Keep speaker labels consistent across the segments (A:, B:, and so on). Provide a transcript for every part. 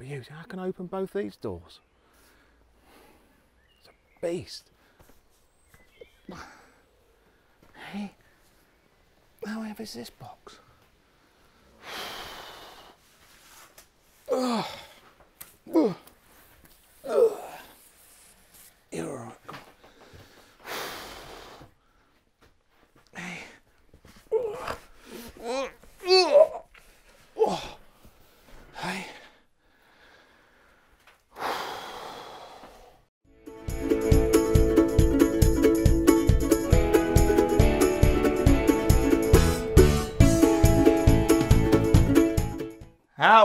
A: used. How can I open both these doors? It's a beast. Hey, how heavy is this box? Ugh. Ugh. Ugh.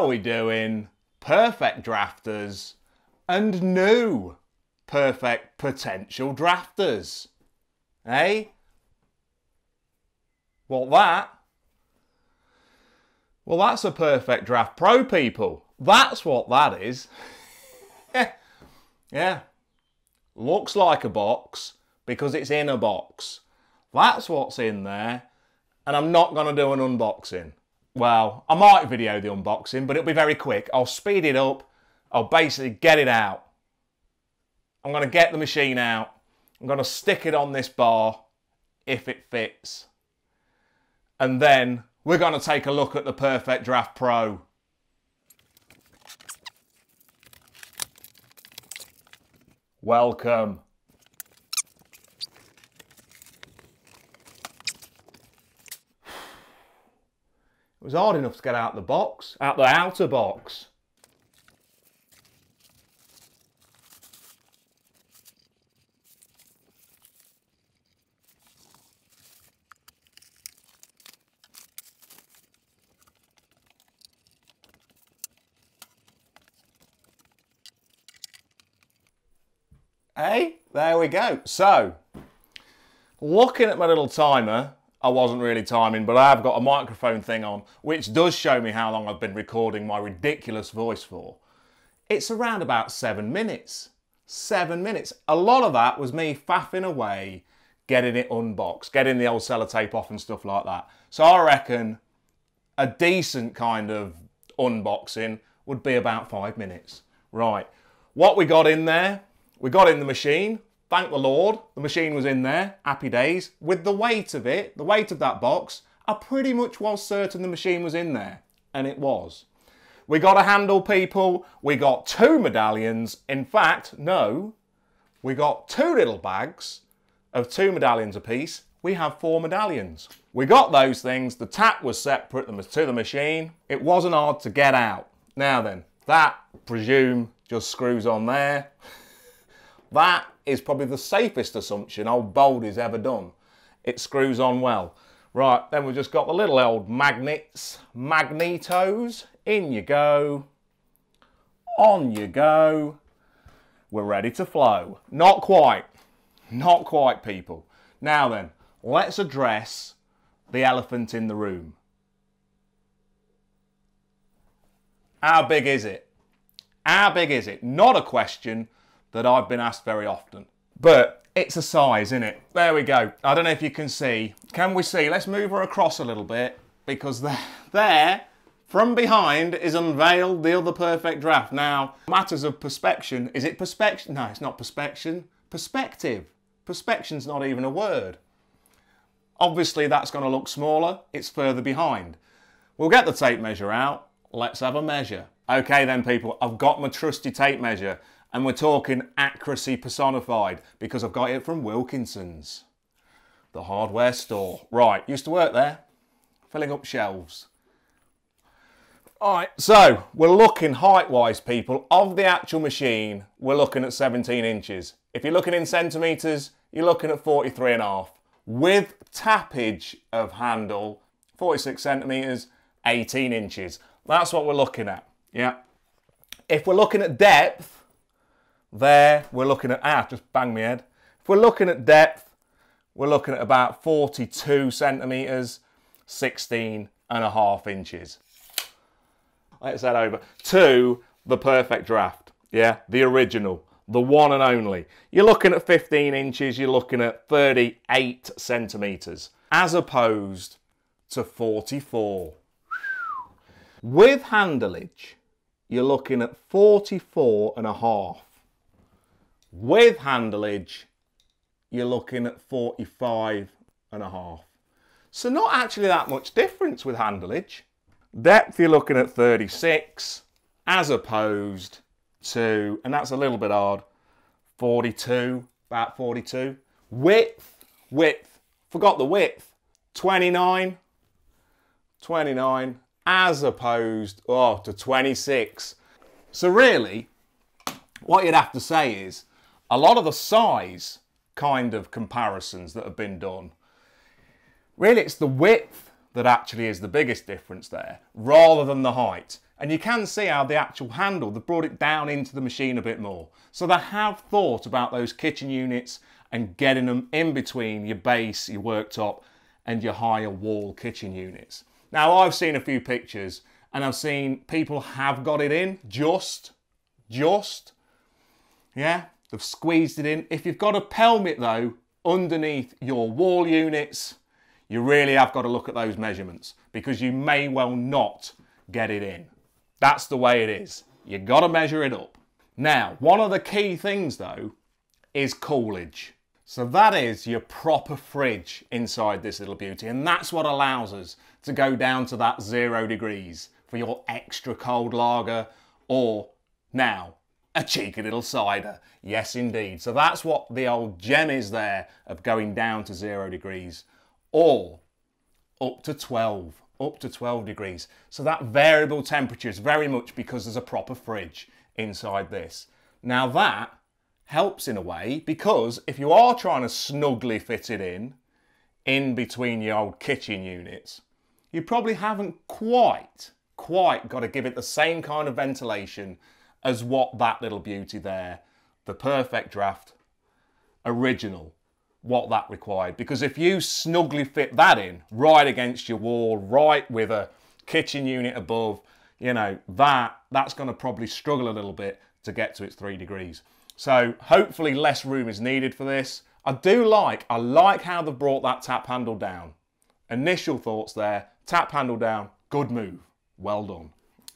A: We doing? Perfect drafters and new perfect potential drafters. Eh? What that? Well, that's a perfect draft pro, people. That's what that is. yeah. Looks like a box because it's in a box. That's what's in there. And I'm not going to do an unboxing. Well, I might video the unboxing, but it'll be very quick. I'll speed it up. I'll basically get it out. I'm going to get the machine out. I'm going to stick it on this bar if it fits. And then we're going to take a look at the Perfect Draft Pro. Welcome. It was hard enough to get out the box, out the outer box. Hey, there we go. So, looking at my little timer, I wasn't really timing, but I have got a microphone thing on, which does show me how long I've been recording my ridiculous voice for. It's around about seven minutes. Seven minutes. A lot of that was me faffing away, getting it unboxed, getting the old sellotape off and stuff like that. So I reckon a decent kind of unboxing would be about five minutes. Right, what we got in there, we got in the machine, thank the Lord, the machine was in there, happy days. With the weight of it, the weight of that box, I pretty much was certain the machine was in there, and it was. We got a handle, people, we got two medallions. In fact, no, we got two little bags of two medallions apiece. We have four medallions. We got those things, the tap was separate to the machine. It wasn't hard to get out. Now then, that, presume, just screws on there. That is probably the safest assumption old Baldy's ever done. It screws on well. Right, then we've just got the little old magnets, magnetos. In you go. On you go. We're ready to flow. Not quite. Not quite, people. Now then, let's address the elephant in the room. How big is it? How big is it? Not a question that I've been asked very often. But it's a size, isn't it? There we go. I don't know if you can see. Can we see? Let's move her across a little bit because there, there from behind is unveiled the other perfect draft. Now, matters of perspection. Is it perspection? No, it's not perspection. Perspective. Perspection's not even a word. Obviously, that's going to look smaller. It's further behind. We'll get the tape measure out. Let's have a measure. Okay then, people, I've got my trusty tape measure and we're talking accuracy personified because I've got it from Wilkinson's, the hardware store. Right, used to work there, filling up shelves. All right, so we're looking height-wise, people, of the actual machine, we're looking at 17 inches. If you're looking in centimetres, you're looking at 43 and a half. With tappage of handle, 46 centimetres, 18 inches. That's what we're looking at, yeah. If we're looking at depth, there, we're looking at, ah, just bang my head. If we're looking at depth, we're looking at about 42 centimetres, 16 and a half inches. Let's head over to the perfect draft. Yeah, the original, the one and only. You're looking at 15 inches, you're looking at 38 centimetres, as opposed to 44. With handleage, you're looking at 44 and a half. With handleage, you're looking at 45 and a half. So not actually that much difference with handleage. Depth, you're looking at 36, as opposed to, and that's a little bit odd, 42, about 42. Width, width, forgot the width, 29, 29, as opposed oh, to 26. So really, what you'd have to say is, a lot of the size kind of comparisons that have been done, really it's the width that actually is the biggest difference there, rather than the height. And you can see how the actual handle, they've brought it down into the machine a bit more. So they have thought about those kitchen units and getting them in between your base, your worktop, and your higher wall kitchen units. Now I've seen a few pictures and I've seen people have got it in just, just, yeah, they've squeezed it in. If you've got a pelmet though, underneath your wall units, you really have got to look at those measurements because you may well not get it in. That's the way it is. You've got to measure it up. Now, one of the key things though is coolage. So that is your proper fridge inside this little beauty and that's what allows us to go down to that zero degrees for your extra cold lager or now a cheeky little cider. Yes, indeed. So that's what the old gem is there of going down to zero degrees or up to 12, up to 12 degrees. So that variable temperature is very much because there's a proper fridge inside this. Now that helps in a way because if you are trying to snugly fit it in, in between your old kitchen units, you probably haven't quite, quite got to give it the same kind of ventilation as what that little beauty there, the perfect draft original, what that required. Because if you snugly fit that in right against your wall, right with a kitchen unit above, you know, that that's going to probably struggle a little bit to get to its three degrees. So hopefully less room is needed for this. I do like, I like how they've brought that tap handle down. Initial thoughts there, tap handle down, good move, well done.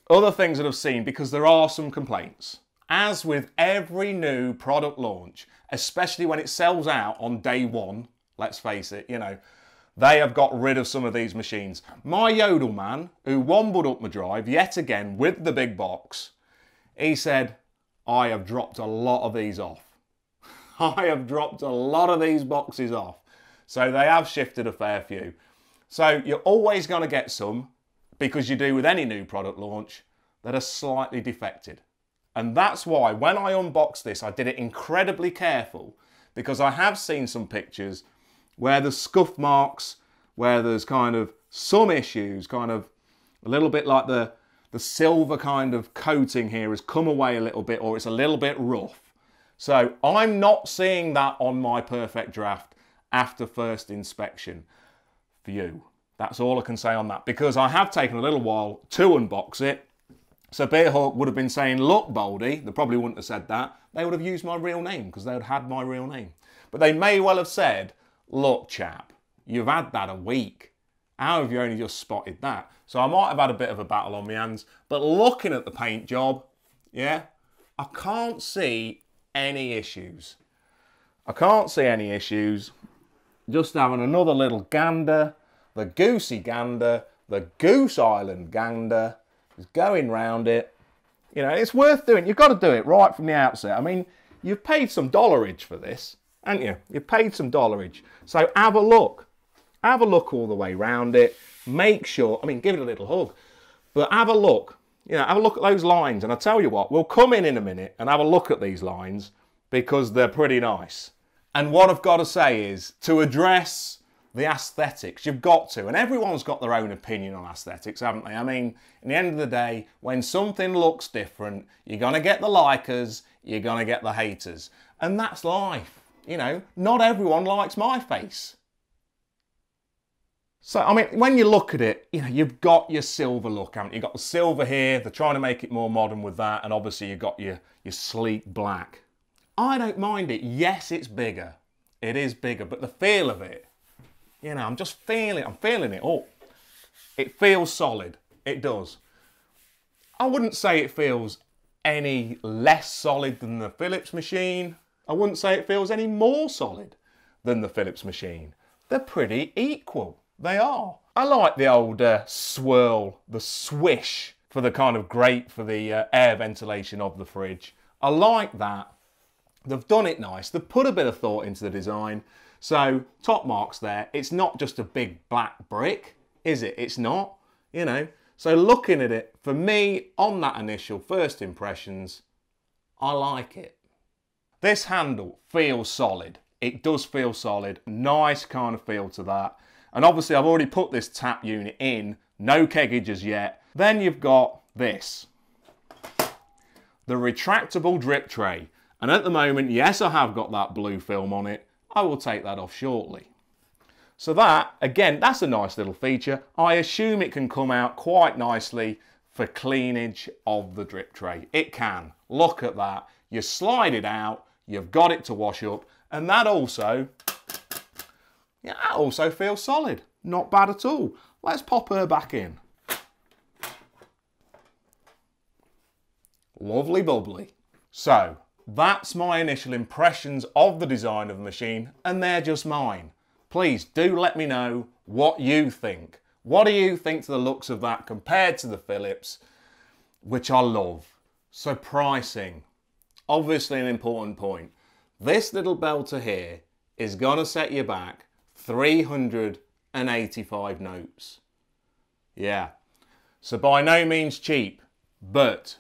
A: Other things that I've seen, because there are some complaints. As with every new product launch, especially when it sells out on day one, let's face it, you know, they have got rid of some of these machines. My Yodel man, who wombled up my drive yet again with the big box, he said, I have dropped a lot of these off. I have dropped a lot of these boxes off. So they have shifted a fair few. So you're always going to get some, because you do with any new product launch, that are slightly defected. And that's why when I unboxed this, I did it incredibly careful because I have seen some pictures where there's scuff marks, where there's kind of some issues, kind of a little bit like the, the silver kind of coating here has come away a little bit or it's a little bit rough. So I'm not seeing that on my perfect draft after first inspection for you. That's all I can say on that because I have taken a little while to unbox it. So Beerhawk would have been saying, look, Baldy, they probably wouldn't have said that. They would have used my real name because they would have had my real name. But they may well have said, look, chap, you've had that a week. How have you only just spotted that? So I might have had a bit of a battle on my hands. But looking at the paint job, yeah, I can't see any issues. I can't see any issues. Just having another little gander. The goosey gander. The Goose Island gander is going round it. You know, it's worth doing. You've got to do it right from the outset. I mean, you've paid some dollarage for this, haven't you? You've paid some dollarage. So have a look. Have a look all the way round it. Make sure, I mean, give it a little hug, but have a look. You know, have a look at those lines. And I tell you what, we'll come in in a minute and have a look at these lines because they're pretty nice. And what I've got to say is to address the aesthetics. You've got to, and everyone's got their own opinion on aesthetics, haven't they? I mean, in the end of the day, when something looks different, you're going to get the likers, you're going to get the haters. And that's life. You know, not everyone likes my face. So, I mean, when you look at it, you know, you've got your silver look, haven't you? You've got the silver here, they're trying to make it more modern with that, and obviously you've got your, your sleek black. I don't mind it. Yes, it's bigger. It is bigger, but the feel of it, you know, I'm just feeling, I'm feeling it. Oh, it feels solid. It does. I wouldn't say it feels any less solid than the Philips machine. I wouldn't say it feels any more solid than the Philips machine. They're pretty equal. They are. I like the old uh, swirl, the swish for the kind of grate for the uh, air ventilation of the fridge. I like that. They've done it nice. They've put a bit of thought into the design. So top marks there. It's not just a big black brick, is it? It's not, you know. So looking at it, for me, on that initial first impressions, I like it. This handle feels solid. It does feel solid. Nice kind of feel to that. And obviously I've already put this tap unit in, no keggage as yet. Then you've got this, the retractable drip tray. And at the moment, yes, I have got that blue film on it. I will take that off shortly. So that, again, that's a nice little feature. I assume it can come out quite nicely for cleanage of the drip tray. It can. Look at that. You slide it out, you've got it to wash up, and that also, yeah, that also feels solid. Not bad at all. Let's pop her back in. Lovely bubbly. So, that's my initial impressions of the design of the machine, and they're just mine. Please do let me know what you think. What do you think to the looks of that compared to the Philips, which I love? So pricing, obviously an important point. This little belter here is gonna set you back 385 notes. Yeah, so by no means cheap, but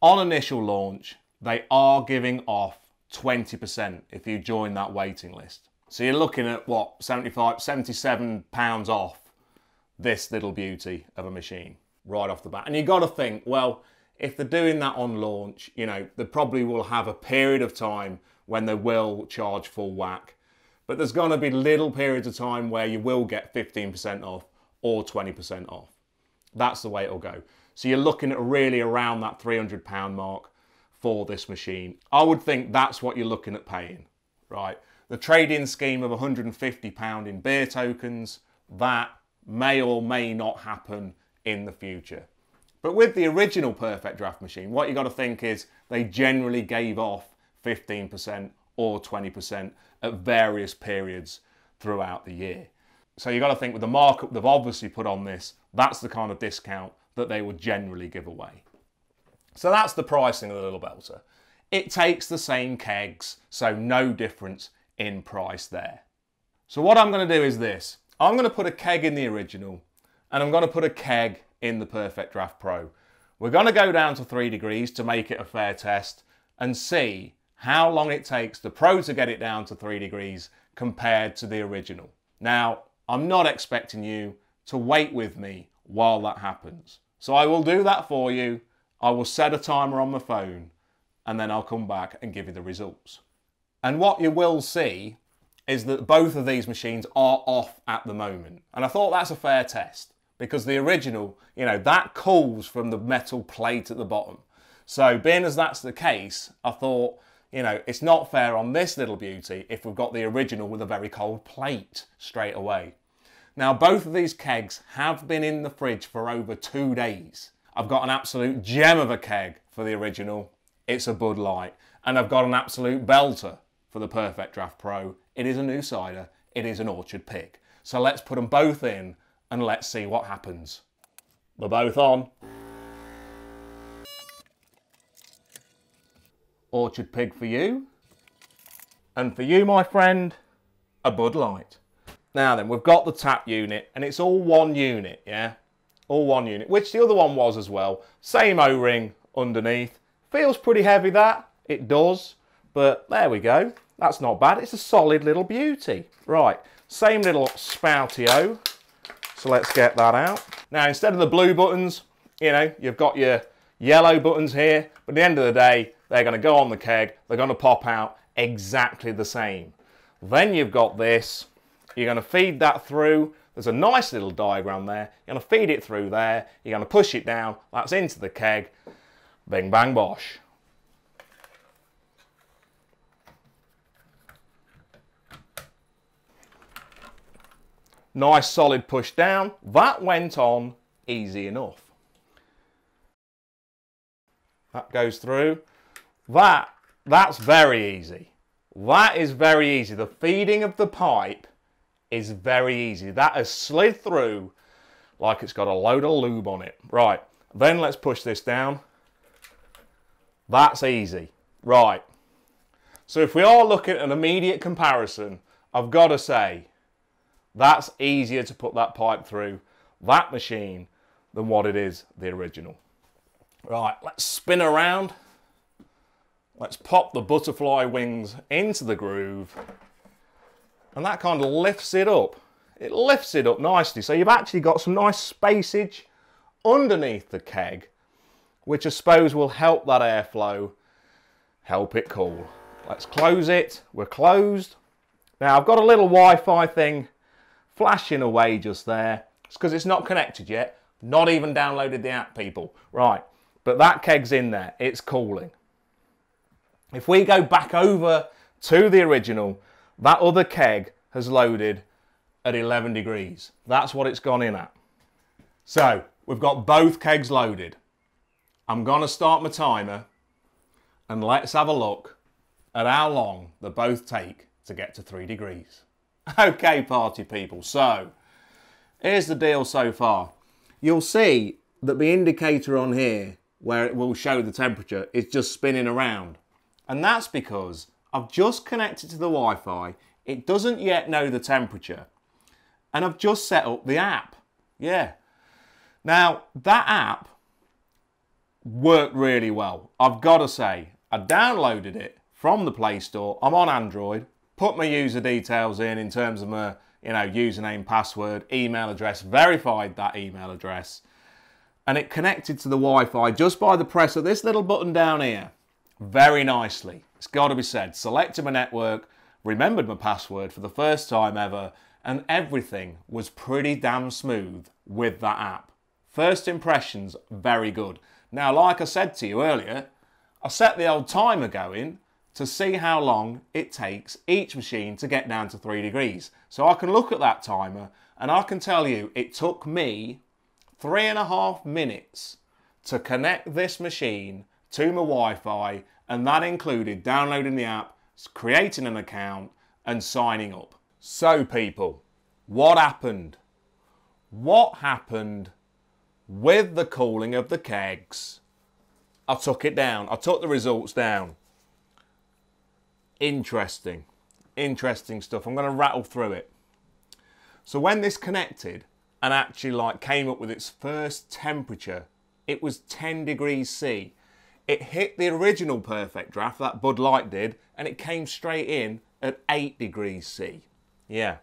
A: on initial launch, they are giving off 20% if you join that waiting list. So you're looking at what, 75, 77 pounds off this little beauty of a machine right off the bat. And you got to think, well, if they're doing that on launch, you know, they probably will have a period of time when they will charge full whack. But there's going to be little periods of time where you will get 15% off or 20% off. That's the way it'll go. So you're looking at really around that 300 pound mark for this machine. I would think that's what you're looking at paying, right? The trade-in scheme of 150 pound in beer tokens, that may or may not happen in the future. But with the original Perfect Draft machine, what you got to think is they generally gave off 15% or 20% at various periods throughout the year. So you got to think with the markup they've obviously put on this, that's the kind of discount that they would generally give away. So that's the pricing of the little belter. It takes the same kegs, so no difference in price there. So what I'm going to do is this. I'm going to put a keg in the original and I'm going to put a keg in the Perfect Draft Pro. We're going to go down to 3 degrees to make it a fair test and see how long it takes the Pro to get it down to 3 degrees compared to the original. Now, I'm not expecting you to wait with me while that happens. So I will do that for you. I will set a timer on my phone and then I'll come back and give you the results. And what you will see is that both of these machines are off at the moment. And I thought that's a fair test because the original, you know, that cools from the metal plate at the bottom. So being as that's the case, I thought, you know, it's not fair on this little beauty if we've got the original with a very cold plate straight away. Now, both of these kegs have been in the fridge for over two days. I've got an absolute gem of a keg for the original. It's a Bud Light. And I've got an absolute belter for the Perfect Draft Pro. It is a new cider. It is an Orchard Pig. So let's put them both in and let's see what happens. They're both on. Orchard Pig for you. And for you, my friend, a Bud Light. Now then, we've got the tap unit, and it's all one unit, yeah? All one unit, which the other one was as well. Same O-ring underneath. Feels pretty heavy, that. It does. But there we go. That's not bad. It's a solid little beauty. Right, same little spoutio. So let's get that out. Now, instead of the blue buttons, you know, you've got your yellow buttons here. But at the end of the day, they're going to go on the keg. They're going to pop out exactly the same. Then you've got this you're going to feed that through. There's a nice little diagram there. You're going to feed it through there. You're going to push it down. That's into the keg. Bing, bang, bosh. Nice solid push down. That went on easy enough. That goes through. That, that's very easy. That is very easy. The feeding of the pipe is very easy. That has slid through like it's got a load of lube on it. Right, then let's push this down. That's easy. Right. So if we are looking at an immediate comparison, I've got to say, that's easier to put that pipe through that machine than what it is the original. Right, let's spin around. Let's pop the butterfly wings into the groove. And that kind of lifts it up. It lifts it up nicely. So you've actually got some nice spacage underneath the keg, which I suppose will help that airflow, help it cool. Let's close it. We're closed. Now I've got a little Wi-Fi thing flashing away just there. It's because it's not connected yet. Not even downloaded the app, people. Right, but that keg's in there. It's cooling. If we go back over to the original, that other keg has loaded at 11 degrees. That's what it's gone in at. So, we've got both kegs loaded. I'm to start my timer and let's have a look at how long they both take to get to 3 degrees. Okay, party people, so here's the deal so far. You'll see that the indicator on here, where it will show the temperature, is just spinning around. And that's because I've just connected to the Wi-Fi. It doesn't yet know the temperature. And I've just set up the app. Yeah. Now, that app worked really well. I've got to say, I downloaded it from the Play Store. I'm on Android. Put my user details in in terms of my, you know, username, password, email address, verified that email address. And it connected to the Wi-Fi just by the press of this little button down here very nicely. It's got to be said. Selected my network, remembered my password for the first time ever, and everything was pretty damn smooth with that app. First impressions, very good. Now, like I said to you earlier, I set the old timer going to see how long it takes each machine to get down to three degrees. So I can look at that timer and I can tell you it took me three and a half minutes to connect this machine to my Wi-Fi and that included downloading the app, creating an account and signing up. So people, what happened? What happened with the cooling of the kegs? I took it down. I took the results down. Interesting. Interesting stuff. I'm going to rattle through it. So when this connected and actually like came up with its first temperature, it was 10 degrees C. It hit the original perfect draft that Bud Light did, and it came straight in at 8 degrees C. Yeah.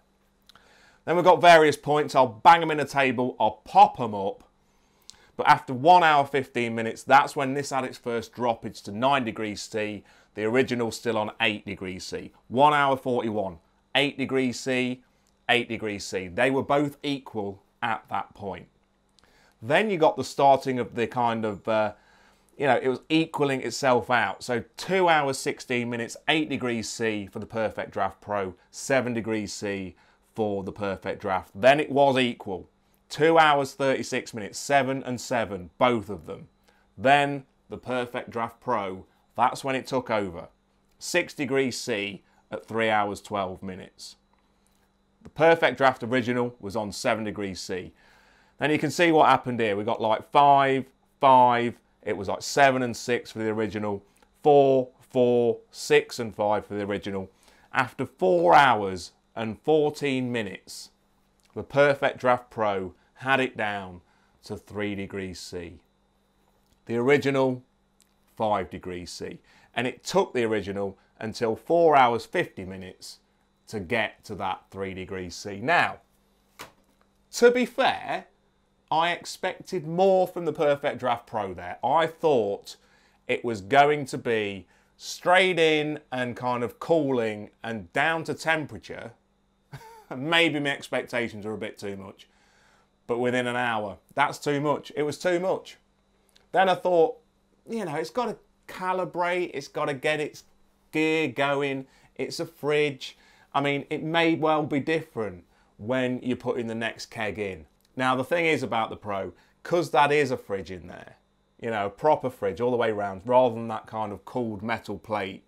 A: Then we've got various points. I'll bang them in a table, I'll pop them up. But after 1 hour 15 minutes, that's when this had its first droppage to 9 degrees C. The original still on 8 degrees C. 1 hour 41, 8 degrees C, 8 degrees C. They were both equal at that point. Then you got the starting of the kind of uh, you know, it was equaling itself out. So 2 hours 16 minutes, 8 degrees C for the Perfect Draft Pro, 7 degrees C for the Perfect Draft. Then it was equal. 2 hours 36 minutes, 7 and 7, both of them. Then the Perfect Draft Pro, that's when it took over. 6 degrees C at 3 hours 12 minutes. The Perfect Draft Original was on 7 degrees C. Then you can see what happened here. We got like 5, 5, it was like 7 and 6 for the original, 4, 4, 6 and 5 for the original. After 4 hours and 14 minutes, the Perfect Draft Pro had it down to 3 degrees C. The original, 5 degrees C. And it took the original until 4 hours 50 minutes to get to that 3 degrees C. Now, to be fair, I expected more from the Perfect Draft Pro there. I thought it was going to be straight in and kind of cooling and down to temperature. Maybe my expectations are a bit too much. But within an hour, that's too much. It was too much. Then I thought, you know, it's got to calibrate, it's got to get its gear going, it's a fridge. I mean, it may well be different when you're putting the next keg in. Now, the thing is about the Pro, because that is a fridge in there, you know, a proper fridge all the way around rather than that kind of cooled metal plate.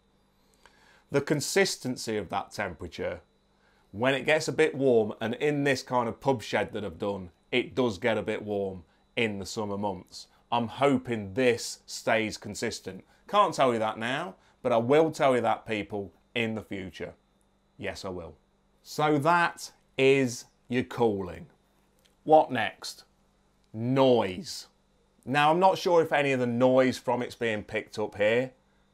A: The consistency of that temperature, when it gets a bit warm, and in this kind of pub shed that I've done, it does get a bit warm in the summer months. I'm hoping this stays consistent. Can't tell you that now, but I will tell you that, people, in the future. Yes, I will. So that is your cooling. What next? Noise. Now, I'm not sure if any of the noise from it's being picked up here,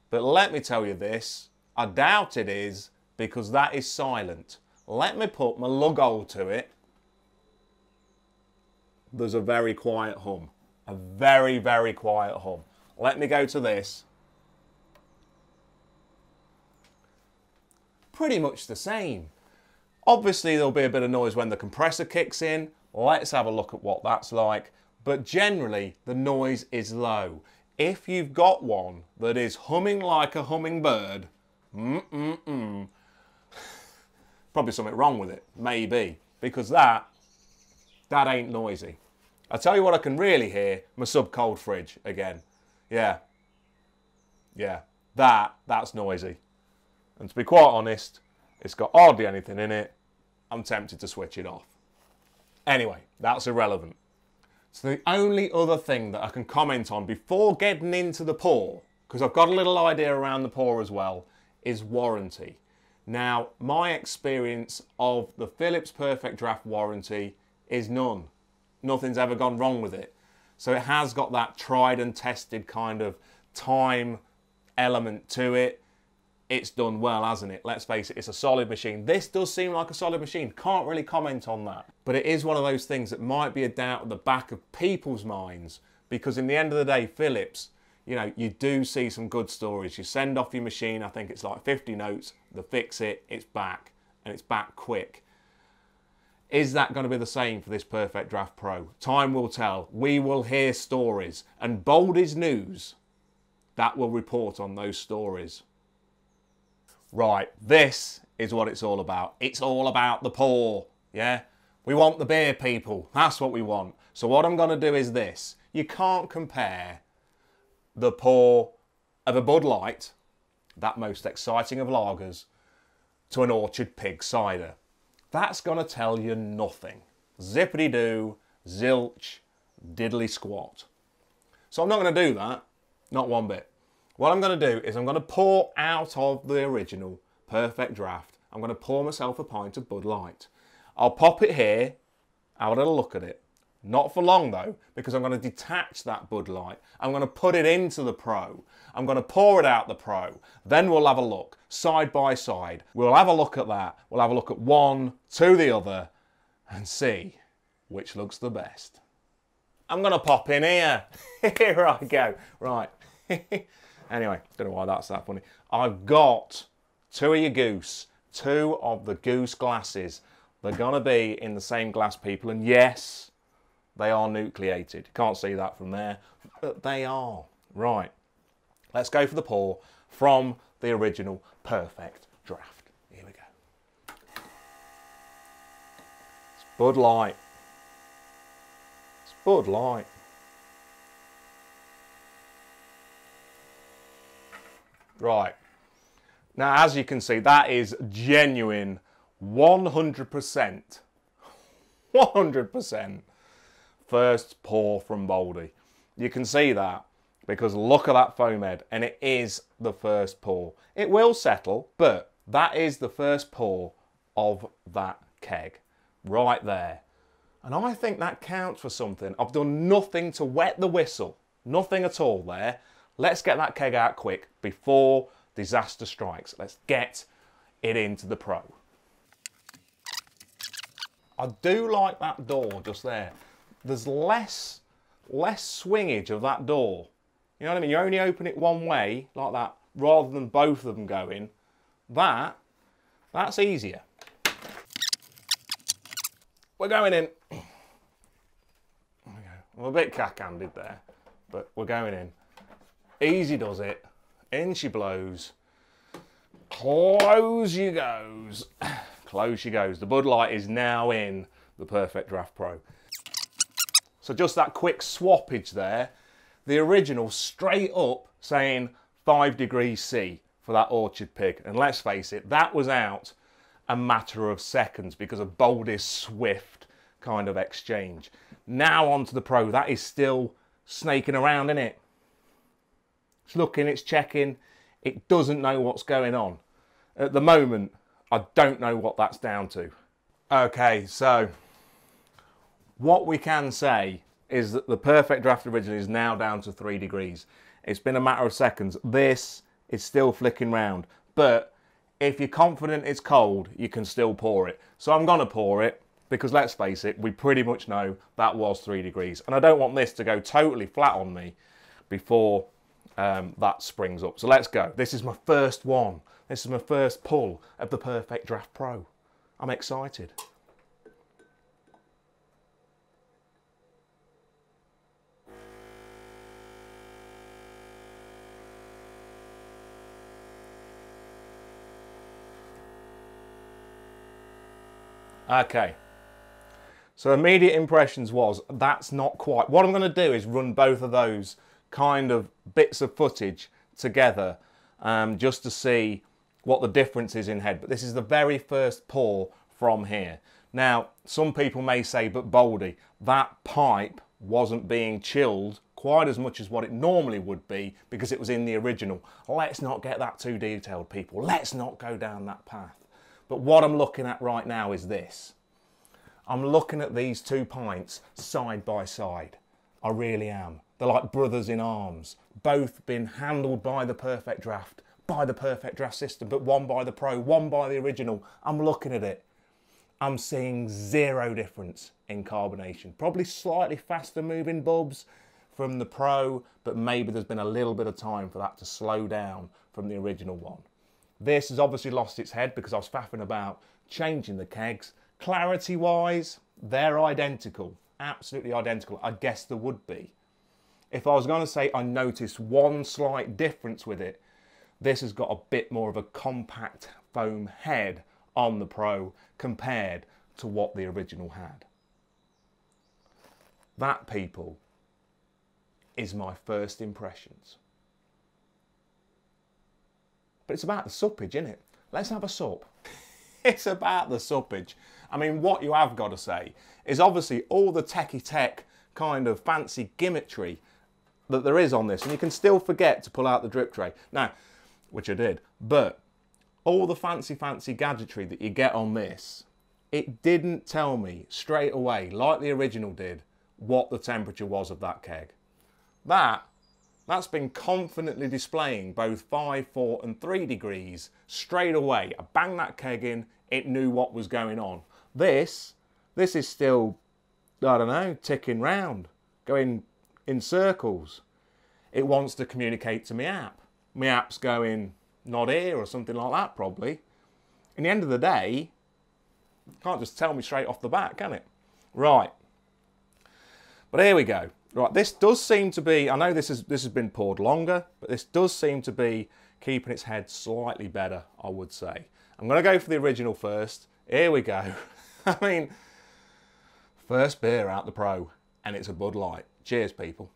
A: but let me tell you this. I doubt it is because that is silent. Let me put my lug hole to it. There's a very quiet hum. A very, very quiet hum. Let me go to this. Pretty much the same. Obviously, there'll be a bit of noise when the compressor kicks in. Let's have a look at what that's like. But generally, the noise is low. If you've got one that is humming like a hummingbird, mm-mm-mm, probably something wrong with it, maybe, because that, that ain't noisy. I tell you what I can really hear, my sub-cold fridge again. Yeah. Yeah, that, that's noisy. And to be quite honest, it's got hardly anything in it. I'm tempted to switch it off. Anyway, that's irrelevant. So the only other thing that I can comment on before getting into the pour, because I've got a little idea around the pour as well, is warranty. Now, my experience of the Philips Perfect Draft warranty is none. Nothing's ever gone wrong with it. So it has got that tried and tested kind of time element to it it's done well, hasn't it? Let's face it, it's a solid machine. This does seem like a solid machine. Can't really comment on that. But it is one of those things that might be a doubt at the back of people's minds because in the end of the day, Philips, you know, you do see some good stories. You send off your machine, I think it's like 50 notes, they fix it, it's back, and it's back quick. Is that going to be the same for this Perfect Draft Pro? Time will tell. We will hear stories. And bold is news. That will report on those stories. Right, this is what it's all about. It's all about the poor, yeah? We want the beer, people. That's what we want. So what I'm going to do is this. You can't compare the pour of a Bud Light, that most exciting of lagers, to an Orchard Pig cider. That's going to tell you nothing. Zippity-doo, zilch, diddly squat. So I'm not going to do that, not one bit. What I'm going to do is I'm going to pour out of the original perfect draft. I'm going to pour myself a pint of Bud Light. I'll pop it here, have a look at it. Not for long though, because I'm going to detach that Bud Light. I'm going to put it into the Pro. I'm going to pour it out the Pro. Then we'll have a look, side by side. We'll have a look at that. We'll have a look at one to the other and see which looks the best. I'm going to pop in here. here I go. Right. Anyway, don't know why that's that funny. I've got two of your goose, two of the goose glasses. They're to be in the same glass, people. And yes, they are nucleated. Can't see that from there, but they are. Right. Let's go for the pour from the original perfect draft. Here we go. It's Bud Light. It's Bud Light. Right. Now, as you can see, that is genuine 100%. 100% first pour from Baldy. You can see that because look at that foam head and it is the first pour. It will settle, but that is the first pour of that keg right there. And I think that counts for something. I've done nothing to wet the whistle, nothing at all there. Let's get that keg out quick before disaster strikes. Let's get it into the Pro. I do like that door just there. There's less, less swingage of that door. You know what I mean? You only open it one way, like that, rather than both of them going. That, that's easier. We're going in. I'm a bit cack-handed there, but we're going in. Easy does it. In she blows. Close she goes. Close she goes. The Bud Light is now in the Perfect Draft Pro. So just that quick swappage there. The original straight up saying 5 degrees C for that orchard pig. And let's face it, that was out a matter of seconds because of Baldy's swift kind of exchange. Now onto the Pro, that is still snaking around in it. It's looking, it's checking, it doesn't know what's going on. At the moment, I don't know what that's down to. Okay, so what we can say is that the perfect draft original is now down to three degrees. It's been a matter of seconds. This is still flicking round, but if you're confident it's cold, you can still pour it. So I'm gonna pour it because let's face it, we pretty much know that was three degrees. And I don't want this to go totally flat on me before um, that springs up. So let's go. This is my first one. This is my first pull of the Perfect Draft Pro. I'm excited. Okay. So immediate impressions was that's not quite. What I'm going to do is run both of those kind of bits of footage together um, just to see what the difference is in head. But this is the very first pour from here. Now, some people may say, but Baldy, that pipe wasn't being chilled quite as much as what it normally would be because it was in the original. Let's not get that too detailed, people. Let's not go down that path. But what I'm looking at right now is this. I'm looking at these two pints side by side. I really am. They're like brothers in arms, both been handled by the perfect draft, by the perfect draft system, but one by the pro, one by the original. I'm looking at it. I'm seeing zero difference in carbonation. Probably slightly faster moving bulbs from the pro, but maybe there's been a little bit of time for that to slow down from the original one. This has obviously lost its head because I was faffing about changing the kegs. Clarity wise, they're identical, absolutely identical. I guess there would be. If I was going to say I noticed one slight difference with it, this has got a bit more of a compact foam head on the Pro compared to what the original had. That, people, is my first impressions. But it's about the suppage, isn't it? Let's have a sup. it's about the suppage. I mean, what you have got to say is obviously all the techie tech kind of fancy gimmickry that there is on this, and you can still forget to pull out the drip tray. Now, which I did, but all the fancy, fancy gadgetry that you get on this, it didn't tell me straight away, like the original did, what the temperature was of that keg. That that's been confidently displaying both 5, 4 and 3 degrees straight away. I banged that keg in, it knew what was going on. This, this is still, I don't know, ticking round, going in circles. It wants to communicate to my app. My app's going, not here or something like that probably. In the end of the day, can't just tell me straight off the bat, can it? Right. But here we go. Right, this does seem to be, I know this, is, this has been poured longer, but this does seem to be keeping its head slightly better, I would say. I'm going to go for the original first. Here we go. I mean, first beer out the pro, and it's a Bud Light. Cheers, people.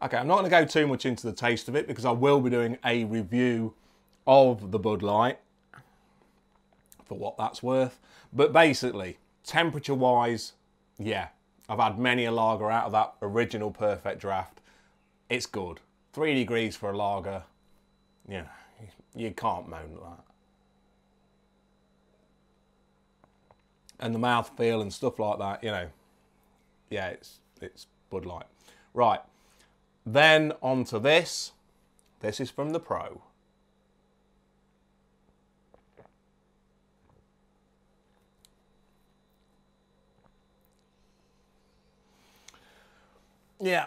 A: Okay, I'm not going to go too much into the taste of it because I will be doing a review of the Bud Light for what that's worth. But basically, temperature wise, yeah, I've had many a lager out of that original perfect draft. It's good. Three degrees for a lager, yeah, you can't moan that. And the mouth feel and stuff like that, you know, yeah, it's it's Bud Light. Right, then onto this. This is from the Pro. Yeah.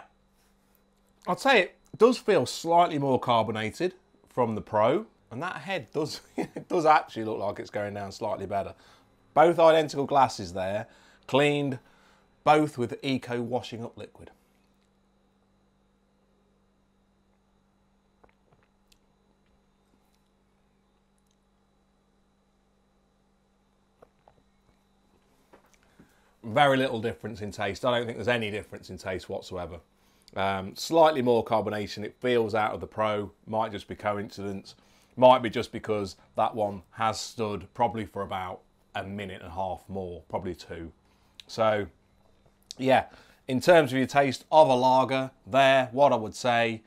A: I'd say it does feel slightly more carbonated from the Pro, and that head does, does actually look like it's going down slightly better. Both identical glasses there, cleaned, both with Eco washing up liquid. very little difference in taste. I don't think there's any difference in taste whatsoever. Um, slightly more carbonation. It feels out of the Pro. Might just be coincidence. Might be just because that one has stood probably for about a minute and a half more, probably two. So, yeah, in terms of your taste of a lager, there, what I would say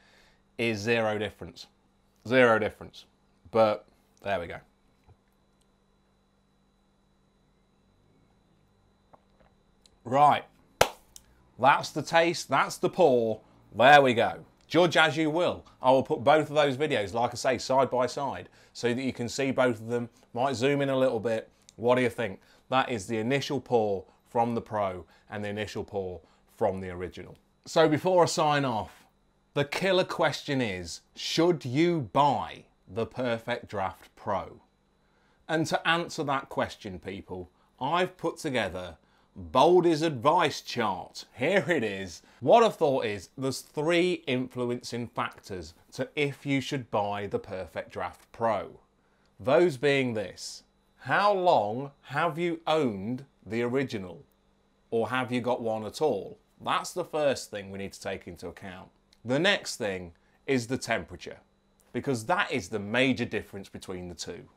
A: is zero difference. Zero difference. But there we go. Right, that's the taste, that's the pour. There we go. Judge as you will. I will put both of those videos, like I say, side by side so that you can see both of them. Might zoom in a little bit. What do you think? That is the initial pour from the Pro and the initial pour from the original. So before I sign off, the killer question is, should you buy the Perfect Draft Pro? And to answer that question, people, I've put together Baldy's advice chart. Here it is. What I've thought is there's three influencing factors to if you should buy the Perfect Draft Pro. Those being this. How long have you owned the original? Or have you got one at all? That's the first thing we need to take into account. The next thing is the temperature, because that is the major difference between the two,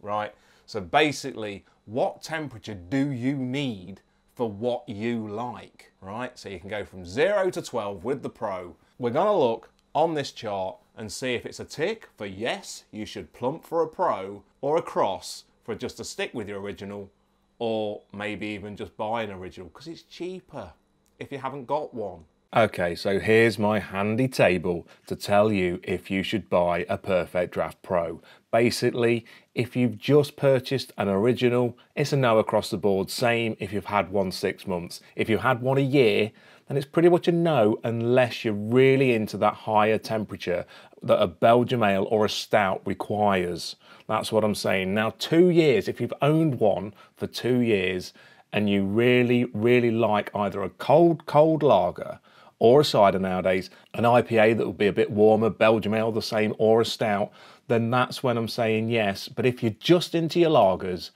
A: right? So basically, what temperature do you need for what you like, right? So you can go from 0 to 12 with the Pro. We're going to look on this chart and see if it's a tick for yes, you should plump for a Pro, or a cross for just to stick with your original, or maybe even just buy an original because it's cheaper if you haven't got one. Okay, so here's my handy table to tell you if you should buy a Perfect Draft Pro. Basically, if you've just purchased an original, it's a no across the board. Same if you've had one six months. If you've had one a year, then it's pretty much a no unless you're really into that higher temperature that a Belgium ale or a stout requires. That's what I'm saying. Now, two years, if you've owned one for two years and you really, really like either a cold, cold lager or a cider nowadays, an IPA that will be a bit warmer, Belgium ale the same, or a stout, then that's when I'm saying yes. But if you're just into your lagers,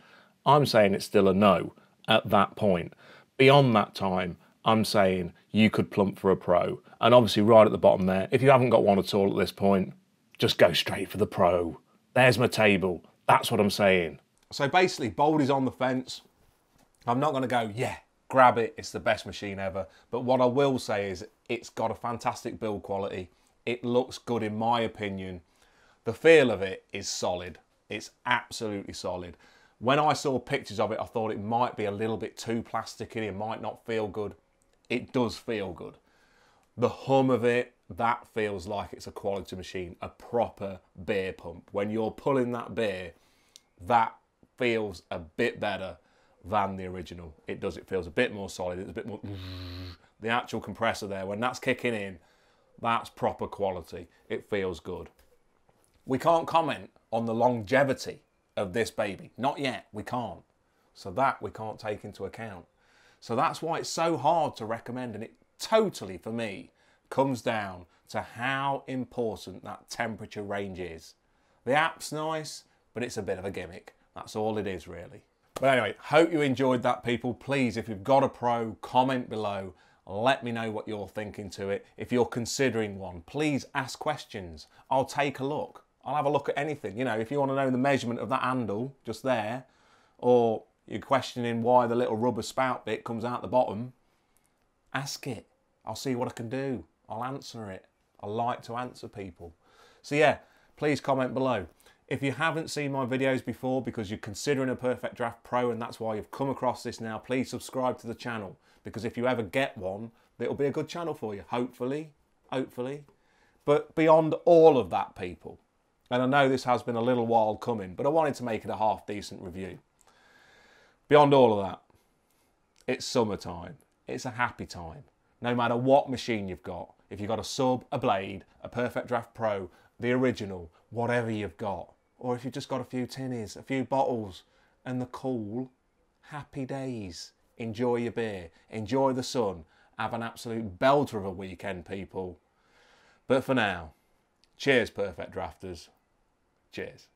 A: I'm saying it's still a no at that point. Beyond that time, I'm saying you could plump for a pro. And obviously, right at the bottom there, if you haven't got one at all at this point, just go straight for the pro. There's my table. That's what I'm saying. So basically, Bold is on the fence. I'm not going to go, yeah, grab it, it's the best machine ever. But what I will say is it's got a fantastic build quality. It looks good in my opinion. The feel of it is solid. It's absolutely solid. When I saw pictures of it, I thought it might be a little bit too plasticky, it might not feel good. It does feel good. The hum of it, that feels like it's a quality machine, a proper beer pump. When you're pulling that beer, that feels a bit better than the original. It does, it feels a bit more solid, it's a bit more, the actual compressor there, when that's kicking in, that's proper quality. It feels good. We can't comment on the longevity of this baby. Not yet, we can't. So that we can't take into account. So that's why it's so hard to recommend and it totally, for me, comes down to how important that temperature range is. The app's nice, but it's a bit of a gimmick. That's all it is really. But anyway, hope you enjoyed that, people. Please, if you've got a Pro, comment below. Let me know what you're thinking to it. If you're considering one, please ask questions. I'll take a look. I'll have a look at anything. You know, if you want to know the measurement of that handle just there, or you're questioning why the little rubber spout bit comes out the bottom, ask it. I'll see what I can do. I'll answer it. I like to answer people. So yeah, please comment below. If you haven't seen my videos before because you're considering a Perfect Draft Pro and that's why you've come across this now, please subscribe to the channel because if you ever get one, it'll be a good channel for you, hopefully, hopefully. But beyond all of that, people, and I know this has been a little while coming, but I wanted to make it a half decent review. Beyond all of that, it's summertime. It's a happy time. No matter what machine you've got, if you've got a sub, a blade, a Perfect Draft Pro, the original, whatever you've got, or if you've just got a few tinnies, a few bottles, and the cool, happy days. Enjoy your beer, enjoy the sun, have an absolute belter of a weekend, people. But for now, cheers, perfect drafters. Cheers.